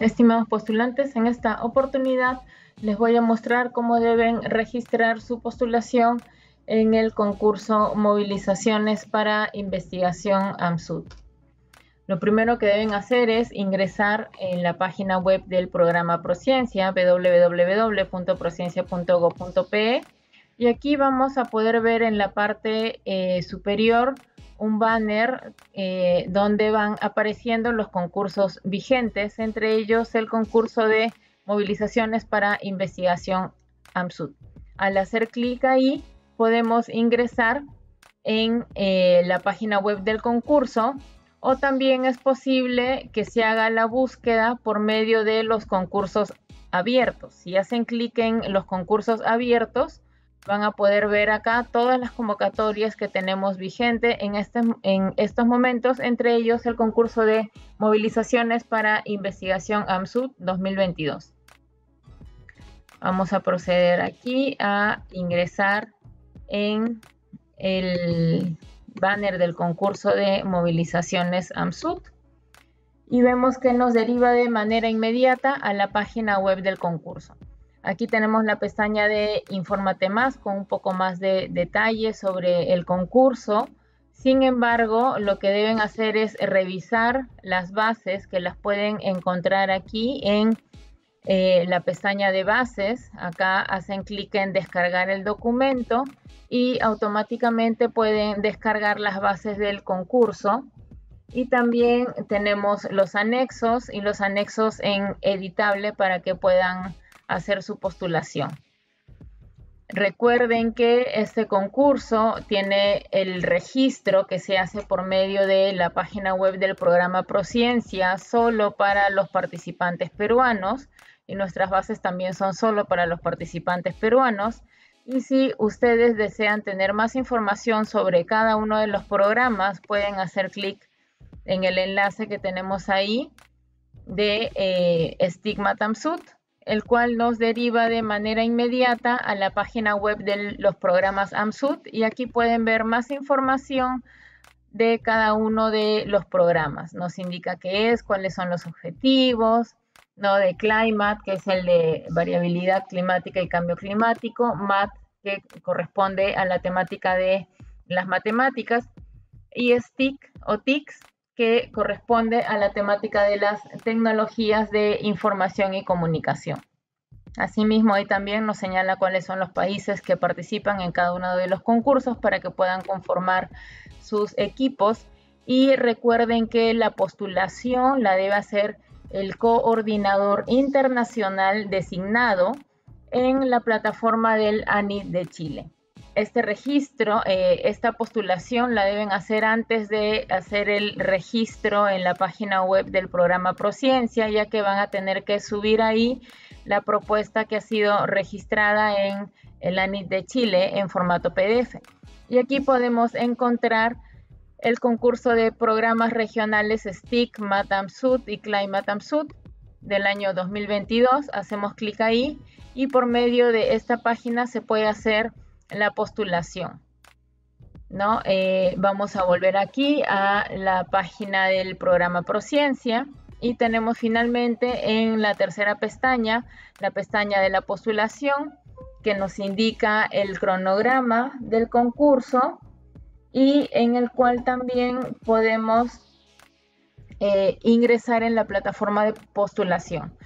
Estimados postulantes, en esta oportunidad les voy a mostrar cómo deben registrar su postulación en el concurso Movilizaciones para Investigación AMSUD. Lo primero que deben hacer es ingresar en la página web del programa Prociencia, www.prociencia.gov.pe, y aquí vamos a poder ver en la parte eh, superior un banner eh, donde van apareciendo los concursos vigentes, entre ellos el concurso de movilizaciones para investigación AMSUD. Al hacer clic ahí, podemos ingresar en eh, la página web del concurso o también es posible que se haga la búsqueda por medio de los concursos abiertos. Si hacen clic en los concursos abiertos, van a poder ver acá todas las convocatorias que tenemos vigente en, este, en estos momentos, entre ellos el concurso de movilizaciones para investigación AMSUD 2022. Vamos a proceder aquí a ingresar en el banner del concurso de movilizaciones AMSUD y vemos que nos deriva de manera inmediata a la página web del concurso. Aquí tenemos la pestaña de Infórmate más con un poco más de detalles sobre el concurso. Sin embargo, lo que deben hacer es revisar las bases que las pueden encontrar aquí en eh, la pestaña de bases. Acá hacen clic en descargar el documento y automáticamente pueden descargar las bases del concurso. Y también tenemos los anexos y los anexos en editable para que puedan hacer su postulación. Recuerden que este concurso tiene el registro que se hace por medio de la página web del programa Prociencia solo para los participantes peruanos y nuestras bases también son solo para los participantes peruanos. Y si ustedes desean tener más información sobre cada uno de los programas, pueden hacer clic en el enlace que tenemos ahí de eh, el cual nos deriva de manera inmediata a la página web de los programas AMSUD y aquí pueden ver más información de cada uno de los programas. Nos indica qué es, cuáles son los objetivos, ¿no? de Climate, que es el de variabilidad climática y cambio climático, MAT, que corresponde a la temática de las matemáticas, y STIC o TICS, que corresponde a la temática de las tecnologías de información y comunicación. Asimismo, ahí también nos señala cuáles son los países que participan en cada uno de los concursos para que puedan conformar sus equipos. Y recuerden que la postulación la debe hacer el coordinador internacional designado en la plataforma del ANI de Chile este registro, eh, esta postulación la deben hacer antes de hacer el registro en la página web del programa Prociencia, ya que van a tener que subir ahí la propuesta que ha sido registrada en el ANIT de Chile en formato PDF. Y aquí podemos encontrar el concurso de programas regionales STIC, MATAM Sud y Climate Sud del año 2022. Hacemos clic ahí y por medio de esta página se puede hacer la postulación. ¿no? Eh, vamos a volver aquí a la página del programa Prociencia y tenemos finalmente en la tercera pestaña la pestaña de la postulación que nos indica el cronograma del concurso y en el cual también podemos eh, ingresar en la plataforma de postulación.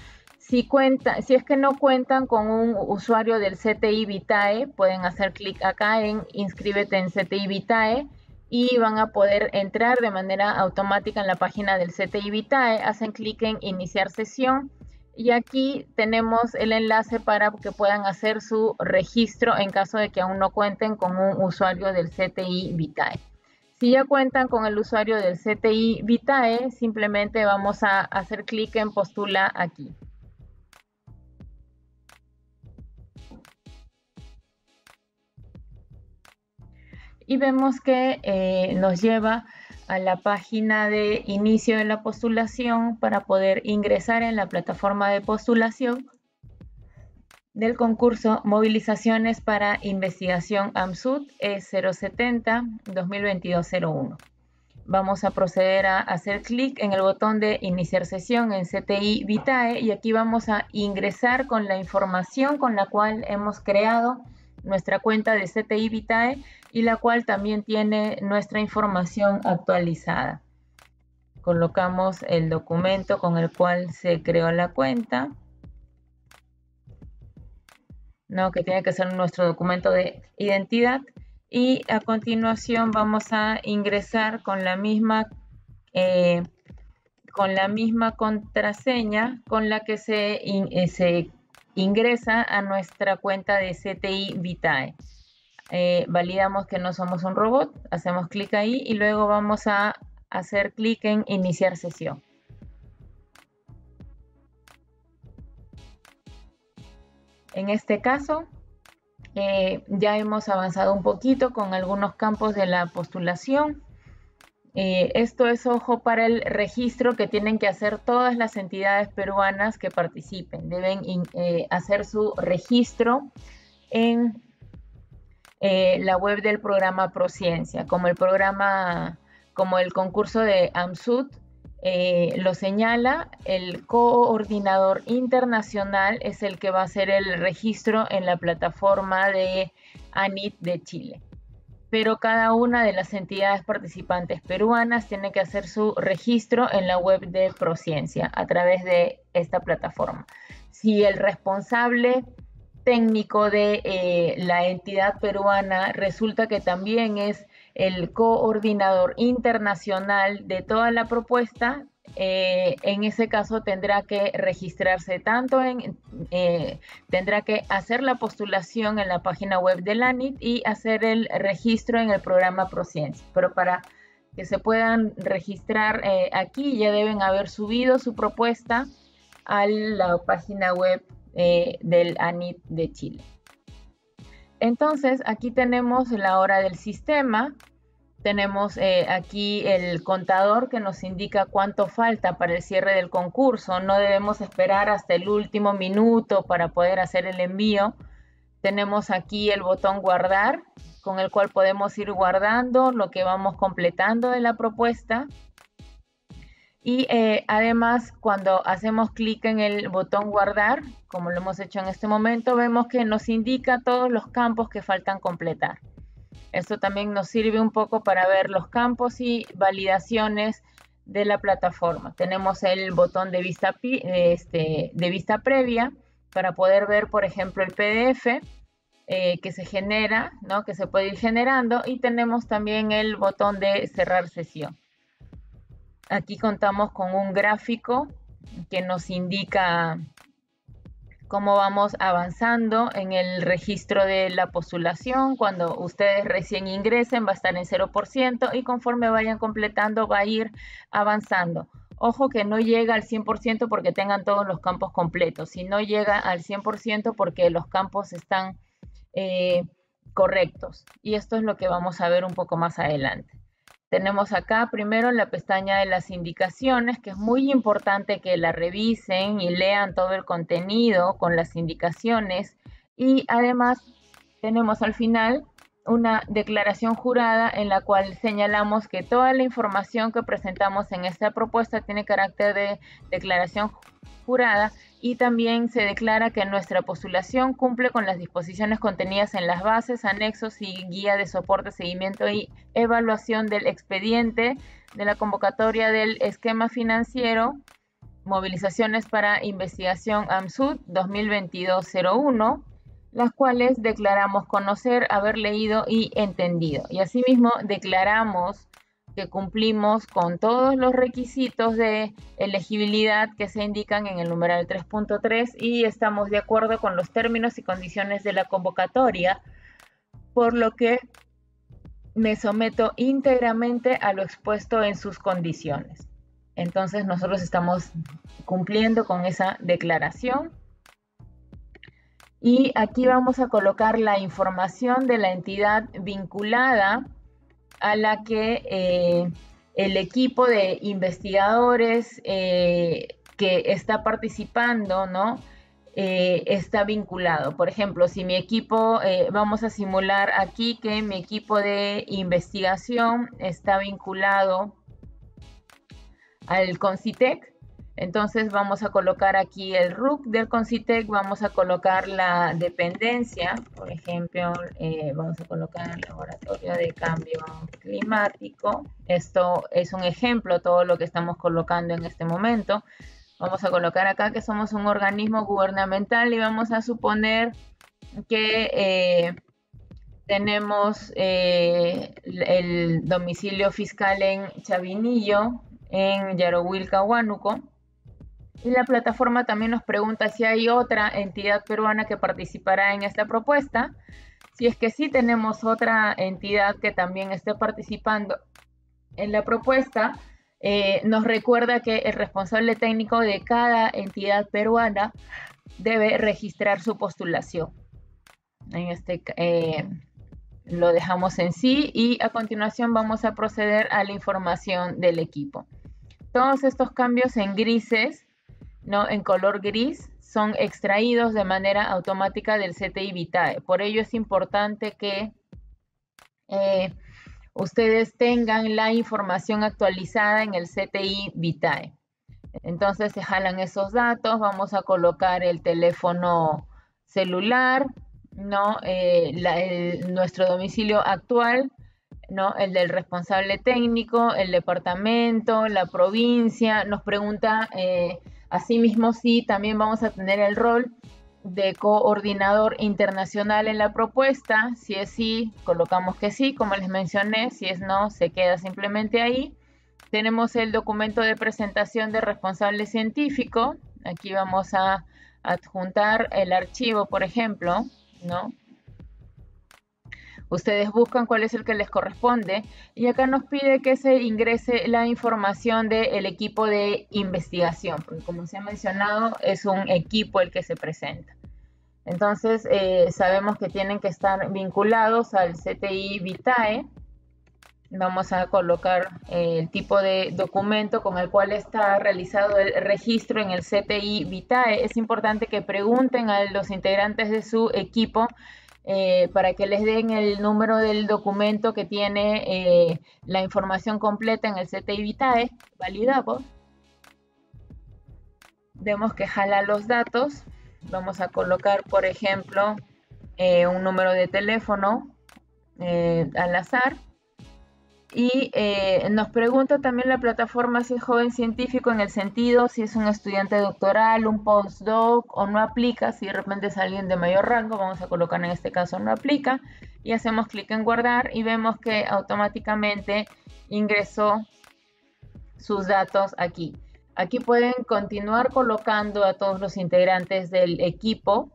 Si, cuenta, si es que no cuentan con un usuario del CTI Vitae, pueden hacer clic acá en inscríbete en CTI Vitae y van a poder entrar de manera automática en la página del CTI Vitae, hacen clic en iniciar sesión y aquí tenemos el enlace para que puedan hacer su registro en caso de que aún no cuenten con un usuario del CTI Vitae. Si ya cuentan con el usuario del CTI Vitae, simplemente vamos a hacer clic en postula aquí. Y vemos que eh, nos lleva a la página de inicio de la postulación para poder ingresar en la plataforma de postulación del concurso Movilizaciones para Investigación AMSUD E070 2022-01. vamos a proceder a hacer clic en el botón de iniciar sesión en CTI Vitae y aquí vamos a ingresar con la información con la cual hemos creado nuestra cuenta de CTI Vitae y la cual también tiene nuestra información actualizada. Colocamos el documento con el cual se creó la cuenta. ¿no? que tiene que ser nuestro documento de identidad y a continuación vamos a ingresar con la misma eh, con la misma contraseña con la que se, eh, se, ingresa a nuestra cuenta de CTI Vitae. Eh, validamos que no somos un robot, hacemos clic ahí y luego vamos a hacer clic en iniciar sesión. En este caso, eh, ya hemos avanzado un poquito con algunos campos de la postulación. Eh, esto es ojo para el registro que tienen que hacer todas las entidades peruanas que participen. Deben eh, hacer su registro en la web del programa Prociencia, como el programa, como el concurso de AMSUD eh, lo señala, el coordinador internacional es el que va a hacer el registro en la plataforma de ANIT de Chile. Pero cada una de las entidades participantes peruanas tiene que hacer su registro en la web de Prociencia a través de esta plataforma. Si el responsable técnico de eh, la entidad peruana resulta que también es el coordinador internacional de toda la propuesta, eh, en ese caso tendrá que registrarse tanto en, eh, tendrá que hacer la postulación en la página web del ANIT y hacer el registro en el programa Prociencia. Pero para que se puedan registrar eh, aquí ya deben haber subido su propuesta a la página web del ANIT de Chile. Entonces, aquí tenemos la hora del sistema. Tenemos eh, aquí el contador que nos indica cuánto falta para el cierre del concurso. No debemos esperar hasta el último minuto para poder hacer el envío. Tenemos aquí el botón guardar, con el cual podemos ir guardando lo que vamos completando de la propuesta. Y eh, además, cuando hacemos clic en el botón guardar, como lo hemos hecho en este momento, vemos que nos indica todos los campos que faltan completar. Esto también nos sirve un poco para ver los campos y validaciones de la plataforma. Tenemos el botón de vista, este, de vista previa para poder ver, por ejemplo, el PDF eh, que se genera, ¿no? que se puede ir generando, y tenemos también el botón de cerrar sesión. Aquí contamos con un gráfico que nos indica cómo vamos avanzando en el registro de la postulación. Cuando ustedes recién ingresen va a estar en 0% y conforme vayan completando va a ir avanzando. Ojo que no llega al 100% porque tengan todos los campos completos, si no llega al 100% porque los campos están eh, correctos. Y esto es lo que vamos a ver un poco más adelante. Tenemos acá primero la pestaña de las indicaciones, que es muy importante que la revisen y lean todo el contenido con las indicaciones. Y además tenemos al final una declaración jurada en la cual señalamos que toda la información que presentamos en esta propuesta tiene carácter de declaración jurada y también se declara que nuestra postulación cumple con las disposiciones contenidas en las bases, anexos y guía de soporte, seguimiento y evaluación del expediente de la convocatoria del esquema financiero, movilizaciones para investigación AMSUD 2022-01, las cuales declaramos conocer, haber leído y entendido. Y asimismo declaramos que cumplimos con todos los requisitos de elegibilidad que se indican en el numeral 3.3 y estamos de acuerdo con los términos y condiciones de la convocatoria, por lo que me someto íntegramente a lo expuesto en sus condiciones. Entonces nosotros estamos cumpliendo con esa declaración. Y aquí vamos a colocar la información de la entidad vinculada a la que eh, el equipo de investigadores eh, que está participando, ¿no? Eh, está vinculado. Por ejemplo, si mi equipo, vamos a simular aquí que mi equipo de investigación está vinculado al Concitec. Entonces vamos a colocar aquí el RUC del Concitec, vamos a colocar la dependencia, por ejemplo, eh, vamos a colocar el laboratorio de cambio climático. Esto es un ejemplo, todo lo que estamos colocando en este momento. Vamos a colocar acá que somos un organismo gubernamental y vamos a suponer que eh, tenemos eh, el domicilio fiscal en Chavinillo, en Yarohuilca, Huánuco. Y la plataforma también nos pregunta si hay otra entidad peruana que participará en esta propuesta. Si es que sí tenemos otra entidad que también esté participando en la propuesta, eh, nos recuerda que el responsable técnico de cada entidad peruana debe registrar su postulación. En este eh, lo dejamos en sí y a continuación vamos a proceder a la información del equipo. Todos estos cambios en grises, ¿no? en color gris, son extraídos de manera automática del CTI Vitae. Por ello es importante que eh, ustedes tengan la información actualizada en el CTI Vitae. Entonces se jalan esos datos, vamos a colocar el teléfono celular, ¿no? Eh, nuestro domicilio actual, ¿no? El del responsable técnico, el departamento, la provincia. Nos pregunta eh, asimismo si también vamos a tener el rol de coordinador internacional en la propuesta. Si es sí, colocamos que sí, como les mencioné. Si es no, se queda simplemente ahí. Tenemos el documento de presentación de responsable científico. Aquí vamos a adjuntar el archivo, por ejemplo, ¿no? Ustedes buscan cuál es el que les corresponde y acá nos pide que se ingrese la información del equipo de investigación, porque como se ha mencionado es un equipo el que se presenta. Entonces eh, sabemos que tienen que estar vinculados al CTI Vitae. Vamos a colocar el tipo de documento con el cual está realizado el registro en el CTI Vitae. Es importante que pregunten a los integrantes de su equipo eh, para que les den el número del documento que tiene eh, la información completa en el CTI Vitae, validamos. Vemos que jala los datos. Vamos a colocar, por ejemplo, eh, un número de teléfono al azar y eh, nos pregunta también la plataforma si es joven científico en el sentido si es un estudiante doctoral, un postdoc o no aplica. Si de repente es alguien de mayor rango, vamos a colocar en este caso no aplica. Y hacemos clic en guardar y vemos que automáticamente ingresó sus datos aquí. Aquí pueden continuar colocando a todos los integrantes del equipo.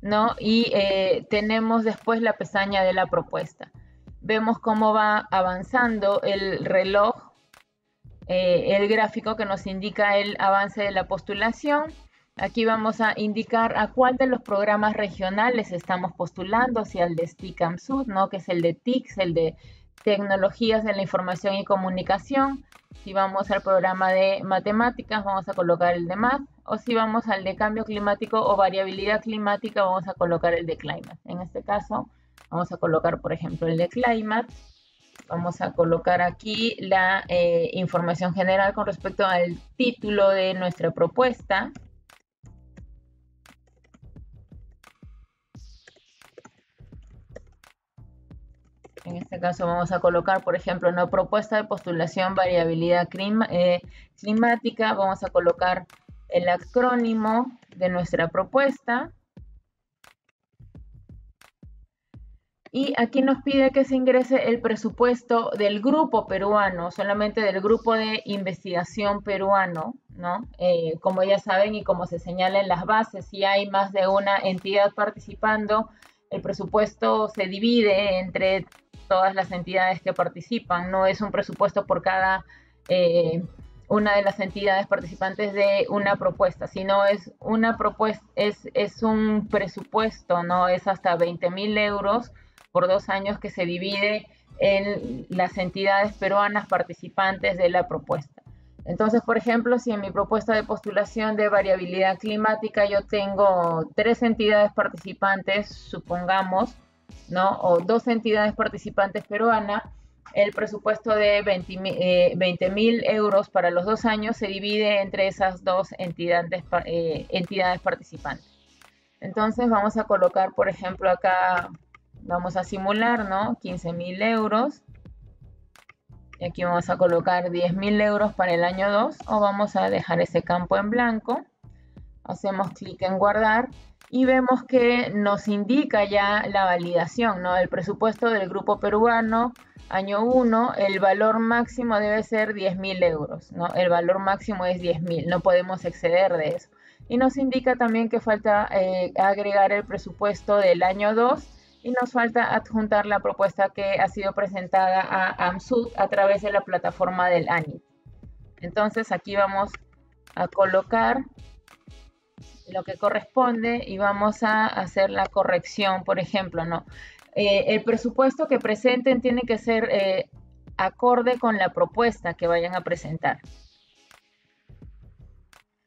¿no? Y eh, tenemos después la pestaña de la propuesta vemos cómo va avanzando el reloj, eh, el gráfico que nos indica el avance de la postulación. Aquí vamos a indicar a cuál de los programas regionales estamos postulando, si al de STICAM Sud, ¿no? que es el de TICS, el de Tecnologías de la Información y Comunicación. Si vamos al programa de matemáticas, vamos a colocar el de Math. O si vamos al de cambio climático o variabilidad climática, vamos a colocar el de Climate. En este caso, Vamos a colocar, por ejemplo, el de Climate. Vamos a colocar aquí la eh, información general con respecto al título de nuestra propuesta. En este caso vamos a colocar, por ejemplo, una propuesta de postulación variabilidad eh, climática. Vamos a colocar el acrónimo de nuestra propuesta. Y aquí nos pide que se ingrese el presupuesto del grupo peruano, solamente del grupo de investigación peruano, ¿no? Eh, como ya saben y como se señala en las bases, si hay más de una entidad participando, el presupuesto se divide entre todas las entidades que participan, no es un presupuesto por cada eh, una de las entidades participantes de una propuesta, sino es una propuesta, es, es un presupuesto, no es hasta 20 mil euros por dos años que se divide en las entidades peruanas participantes de la propuesta. Entonces, por ejemplo, si en mi propuesta de postulación de variabilidad climática yo tengo tres entidades participantes, supongamos, ¿no? O dos entidades participantes peruanas, el presupuesto de 20 mil euros para los dos años se divide entre esas dos entidades, entidades participantes. Entonces vamos a colocar, por ejemplo, acá vamos a simular, ¿no? 15 mil euros. Y aquí vamos a colocar 10 mil euros para el año 2 o vamos a dejar ese campo en blanco. Hacemos clic en guardar y vemos que nos indica ya la validación, ¿no? El presupuesto del grupo peruano, año 1, el valor máximo debe ser 10 mil euros, ¿no? El valor máximo es 10 mil, no podemos exceder de eso. Y nos indica también que falta eh, agregar el presupuesto del año 2 y nos falta adjuntar la propuesta que ha sido presentada a AMSUD a través de la plataforma del ANI. Entonces aquí vamos a colocar lo que corresponde y vamos a hacer la corrección, por ejemplo, ¿no? Eh, el presupuesto que presenten tiene que ser eh, acorde con la propuesta que vayan a presentar,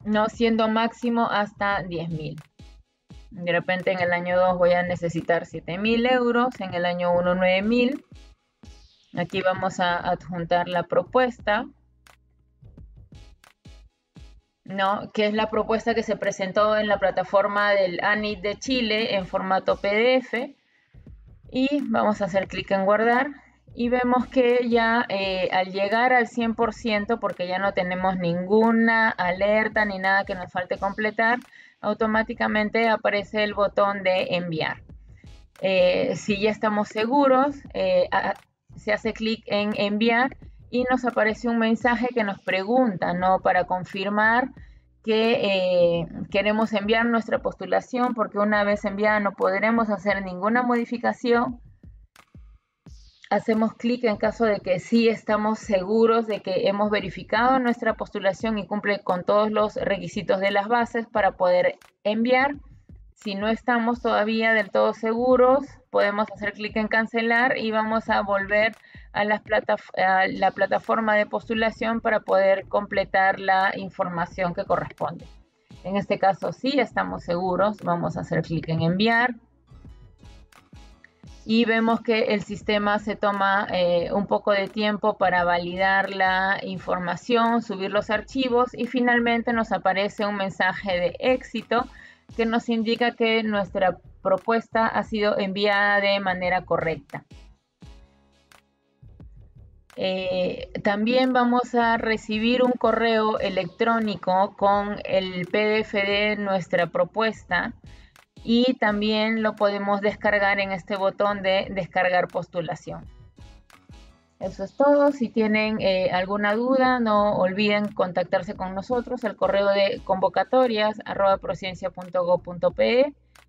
no siendo máximo hasta 10 mil. De repente en el año 2 voy a necesitar 7000 euros, en el año 1 9000. Aquí vamos a adjuntar la propuesta. ¿no? que es la propuesta que se presentó en la plataforma del ANIT de Chile en formato PDF. Y vamos a hacer clic en guardar y vemos que ya eh, al llegar al 100%, porque ya no tenemos ninguna alerta ni nada que nos falte completar, automáticamente aparece el botón de enviar. Eh, si ya estamos seguros, eh, se hace clic en enviar y nos aparece un mensaje que nos pregunta, ¿no? Para confirmar que queremos enviar nuestra postulación, porque una vez enviada no podremos hacer ninguna modificación hacemos clic en caso de que sí estamos seguros de que hemos verificado nuestra postulación y cumple con todos los requisitos de las bases para poder enviar. Si no estamos todavía del todo seguros, podemos hacer clic en cancelar y vamos a volver a, a la plataforma de postulación para poder completar la información que corresponde. En este caso sí estamos seguros, vamos a hacer clic en enviar y vemos que el sistema se toma eh, un poco de tiempo para validar la información, subir los archivos y finalmente nos aparece un mensaje de éxito que nos indica que nuestra propuesta ha sido enviada de manera correcta. Eh, también vamos a recibir un correo electrónico con el PDF de nuestra propuesta y también lo podemos descargar en este botón de descargar postulación. Eso es todo. Si tienen eh, alguna duda, no olviden contactarse con nosotros al correo de convocatorias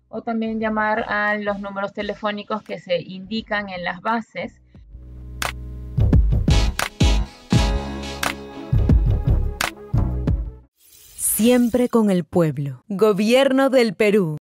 o también llamar a los números telefónicos que se indican en las bases. Siempre con el pueblo. Gobierno del Perú.